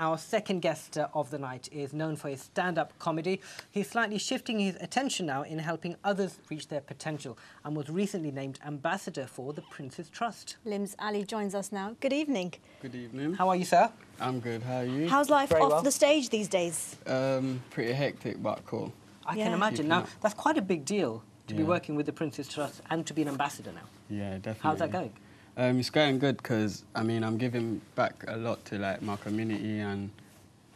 Our second guest of the night is known for his stand-up comedy. He's slightly shifting his attention now in helping others reach their potential and was recently named ambassador for the Prince's Trust. Limz Ali joins us now. Good evening. Good evening. How are you, sir? I'm good. How are you? How's life Very off well. the stage these days? um, pretty hectic, but cool. I Yeah. can imagine. Now, that's quite a big deal to be working with the Prince's Trust and to be an ambassador now. Yeah, definitely. How's that going? Um, it's going good because I mean I'm giving back a lot to like my community and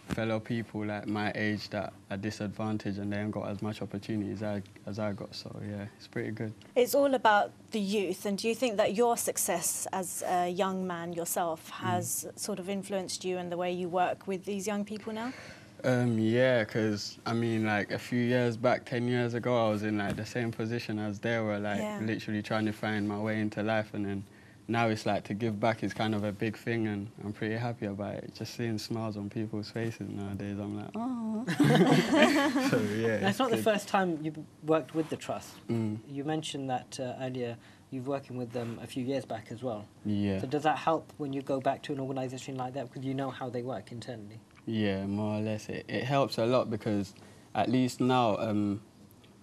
fellow people like my age that are disadvantaged and they haven't got as much opportunities as I, as I got. So yeah, it's pretty good. It's all about the youth, and do you think that your success as a young man yourself has sort of influenced you and the way you work with these young people now? Um, yeah, because I mean, like a few years back, ten years ago, I was in like the same position as they were, like Yeah. literally trying to find my way into life, and then now it's like to give back is kind of a big thing, and I'm pretty happy about it. Just seeing smiles on people's faces nowadays, I'm like, oh. so yeah, Now, it's not the first time you've worked with the Trust. Mm, You mentioned that uh, earlier you've working with them a few years back as well. yeah, So does that help when you go back to an organisation like that because you know how they work internally? yeah, more or less. It, it helps a lot because at least now, um,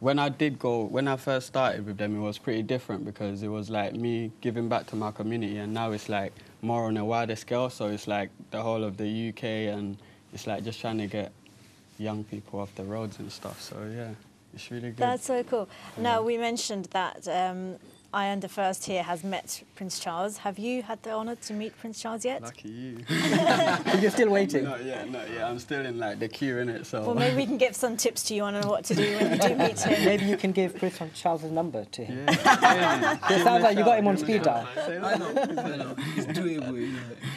when I did go, when I first started with them, it was pretty different because it was like me giving back to my community, and now it's like more on a wider scale. So it's like the whole of the UK, and it's like just trying to get young people off the roads and stuff. So yeah, it's really good. That's so cool. Now, we mentioned that um, Ian the First here has met Prince Charles. Have you had the honour to meet Prince Charles yet? Lucky you. You're still waiting. not yet, not yet. I'm still in like the queue in it. So Well, maybe we can give some tips to you on what to do when you do meet him. Maybe you can give Prince Charles' a number to him. yeah. It sounds like you got him on speed dial. I know, I know. It's doable,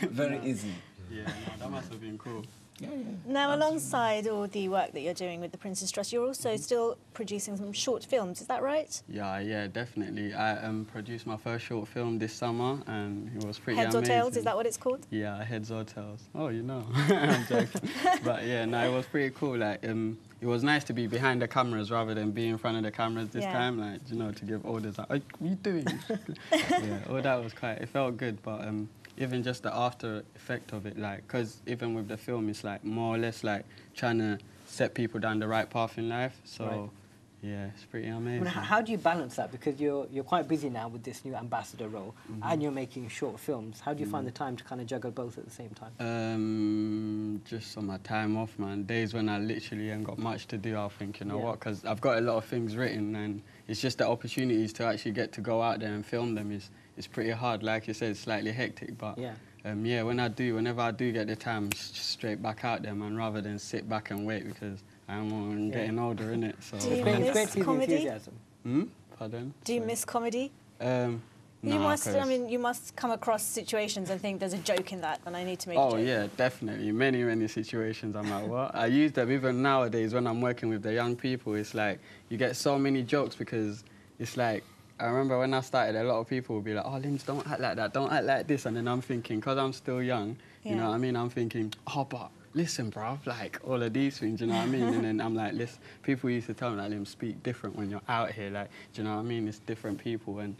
very easy. Yeah, no, that must have been cool. Yeah, yeah. Now, alongside all the work that you're doing with the Prince's Trust, you're also still producing some short films. Is that right? Yeah, yeah, definitely. I um, produced my first short film this summer, and it was pretty Heads or tails? Is that what it's called? Yeah, heads or tails. Oh, you know. I'm joking. but yeah, no, it was pretty cool. Like, um, it was nice to be behind the cameras rather than be in front of the cameras this Yeah. time. Like, you know, to give orders. Like, what are you doing? yeah, all that was quite. It felt good, but um, even just the after effect of it, like, cause even with the film, it's like more or less like trying to set people down the right path in life. So. Right. Yeah, it's pretty I amazing. mean, how do you balance that? Because you're you're quite busy now with this new ambassador role, and you're making short films. How do you find the time to kind of juggle both at the same time? Um, just on my time off, man. Days when I literally ain't got much to do, I'll think, you know Yeah. what? Because I've got a lot of things written, and it's just the opportunities to actually get to go out there and film them is is pretty hard. Like you said, slightly hectic, but Yeah. um, yeah, when I do, whenever I do get the time, s- just straight back out there, man, rather than sit back and wait because I'm Yeah. getting older, innit? So. Do you Great, miss great to see the comedy? enthusiasm. Hmm? Pardon? Do you Sorry. miss comedy? Um, you nah, must. I mean, you must come across situations and think there's a joke in that, and I need to make. a Oh joke. yeah, definitely. Many many situations. I'm like, what? I use them even nowadays when I'm working with the young people. It's like you get so many jokes because it's like I remember when I started, a lot of people would be like, "Oh, Limz, don't act like that. Don't act like this." And then I'm thinking, because I'm still young, you know what I mean? I'm thinking, "Oh, but listen, bruv, like all of these things, you know what I mean?" and then I'm like, "Listen, people used to tell me like, Limz, speak different when you're out here, like, do you know what I mean? It's different people and."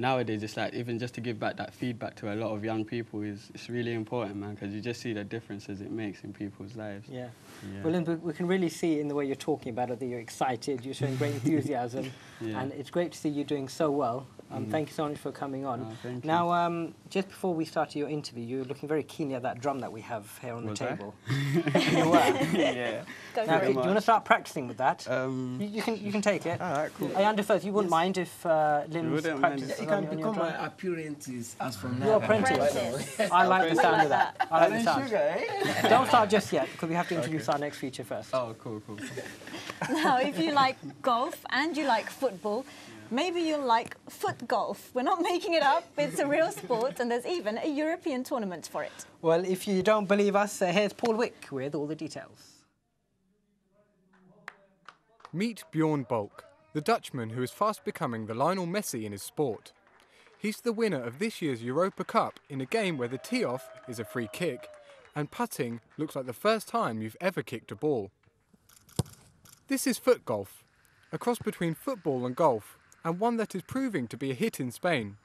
Nowadays it's like even just to give back that feedback to a lot of young people is it's really important man because you just see the differences it makes in people's lives Yeah. Yeah. Well, Lynn, we- we can really see in the way you're talking about it that you're excited, you're showing great enthusiasm, Yeah. and it's great to see you doing so well. Um, Mhm. Thank you so much for coming on. Oh, now, um, just before we started your interview, you were looking very keenly at that drum that we have here on Was the table. you were. yeah Go Now, for do you want to start practicing with that? um you, you can you can take it. all right cool Hey, Andy, first, you wouldn't mind if uh, Lynn's wouldn't mind practiced if- You on, can become drum? my appearances as from now. You're apprentice. Apprentice. I like the sound of that. that. I like the sound. eh? Don't start just yet because we have to introduce our next feature first. oh cool cool Now, if you like golf and you like football, maybe you'll like foot golf. We're not making it up. It's a real sport, and there's even a European tournament for it. Well, if you don't believe us, uh, here's Paul Wick with all the details. Meet Bjorn Bulk, the Dutchman who is fast becoming the Lionel Messi in his sport. He's the winner of this year's Europa Cup in a game where the tee off is a free kick and putting looks like the first time you've ever kicked a ball. This is foot golf, a cross between football and golf, and one that is proving to be a hit in Spain.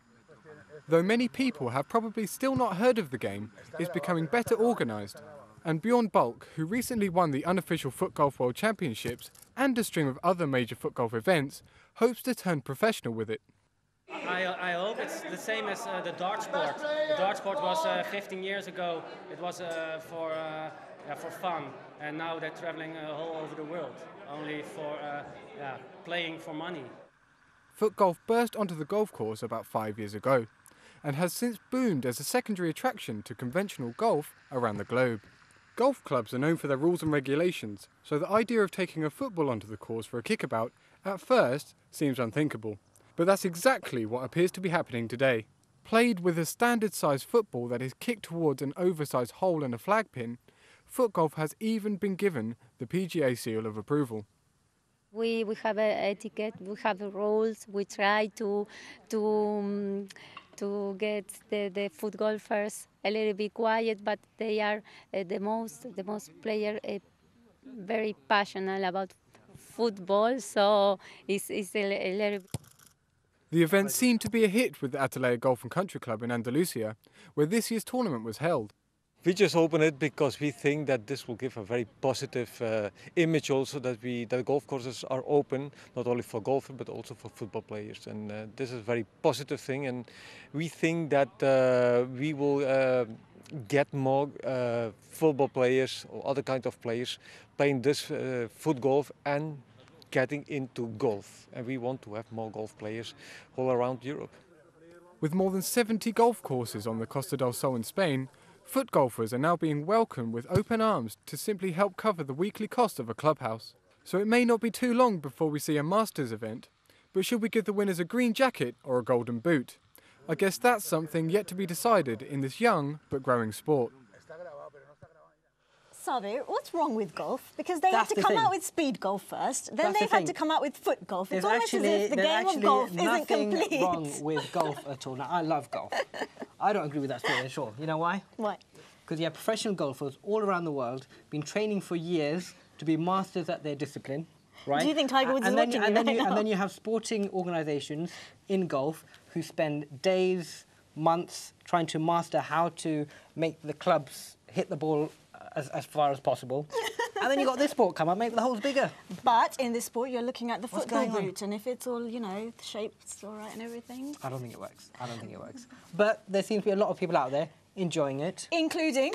Though many people have probably still not heard of the game, it's becoming better organised, And Bjorn Bulk, who recently won the unofficial Foot Golf World Championships and a string of other major foot golf events, hopes to turn professional with it. I, I hope it's the same as uh, the dart sport. The dart sport was uh, 15 years ago. It was uh, for uh, yeah, for fun, and now they're traveling uh, all over the world, only for uh, yeah, playing for money. Foot golf burst onto the golf course about five years ago and has since boomed as a secondary attraction to conventional golf around the globe. Golf clubs are known for their rules and regulations, so the idea of taking a football onto the course for a kickabout at first seems unthinkable. But that's exactly what appears to be happening today. Played with a standard sized football that is kicked towards an oversized hole in a flag pin, foot golf has even been given the PGA seal of approval. We, we have a etiquette, we have rules. We try to to um, to get the, the foot golfers a little bit quiet, but they are uh, the most the most player uh, very passionate about football, so it's, it's a, a little. The event seemed to be a hit with the Atalaya Golf and Country Club in Andalusia, where this year's tournament was held. We just open it because we think that this will give a very positive uh, image also that we that golf courses are open not only for golfers but also for football players. And uh, this is a very positive thing. And we think that uh, we will uh, get more uh, football players or other kind of players playing this uh, foot golf and getting into golf and we want to have more golf players all around Europe. With more than 70 golf courses on the Costa del Sol in Spain, Foot golfers are now being welcomed with open arms to simply help cover the weekly cost of a clubhouse. So it may not be too long before we see a Masters event, but should we give the winners a green jacket or a golden boot? I guess that's something yet to be decided in this young but growing sport. Sabir, what's wrong with golf? Because they That's had to the come thing. out with speed golf first, then That's the they've had to come out with foot golf. There's It's almost actually, as if the game of golf isn't complete. nothing wrong with golf at all. Now, I love golf. I don't agree with that sport at all. You know why? Why? Because you have professional golfers all around the world, been training for years to be masters at their discipline. Right? Do you think Tiger Woods and is then, watching and you then right you, now? And then you have sporting organisations in golf who spend days, months trying to master how to make the clubs hit the ball as, as far as possible. and then you got this sport come up, make the holes bigger. But in this sport, you're looking at the What's football going on? route, and if it's all, you know, the shape's all right and everything, I don't think it works. I don't think it works. But there seems to be a lot of people out there enjoying it. including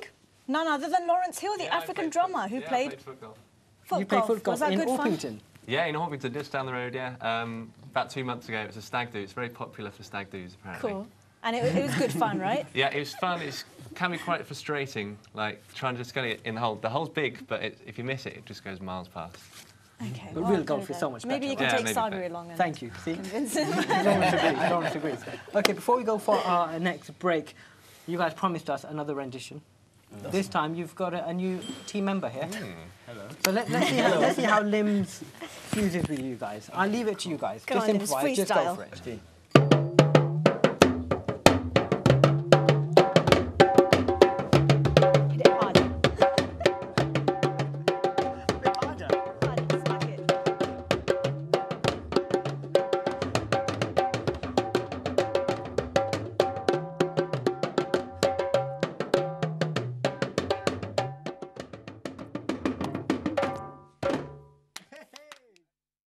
none other than Lawrence Hill, the African drummer who played foot golf. foot you play golf. foot golf Was that in good fun? Yeah, in Orpington, just down the road, yeah. Um, about two months ago, it was a stag do. It's very popular for stag do's, apparently. Cool. And it, it was good fun, right? Yeah, it was fun. It can be quite frustrating, like trying to just get it in the hole. The hole's big, but it, if you miss it, it just goes miles past. Okay. But well, real I'll golf is so much Maybe you better, can right? take Yeah, maybe Sabri better. along and Thank you. See? convince him. Lawrence agrees. Lawrence agrees. Okay, before we go for our next break, you guys promised us another rendition. This time you've got a, a new team member here. Hmm. Hello. So let, let's, see how, let's see how Limz fuses with you guys. I'll leave it to you guys. Come just on, Limz, improvise, just go freestyle. for it.